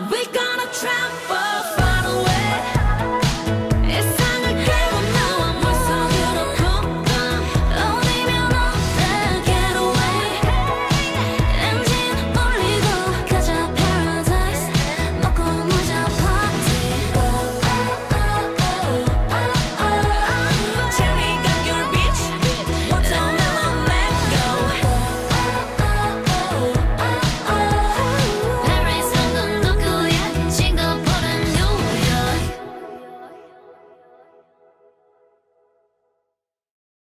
We're gonna trample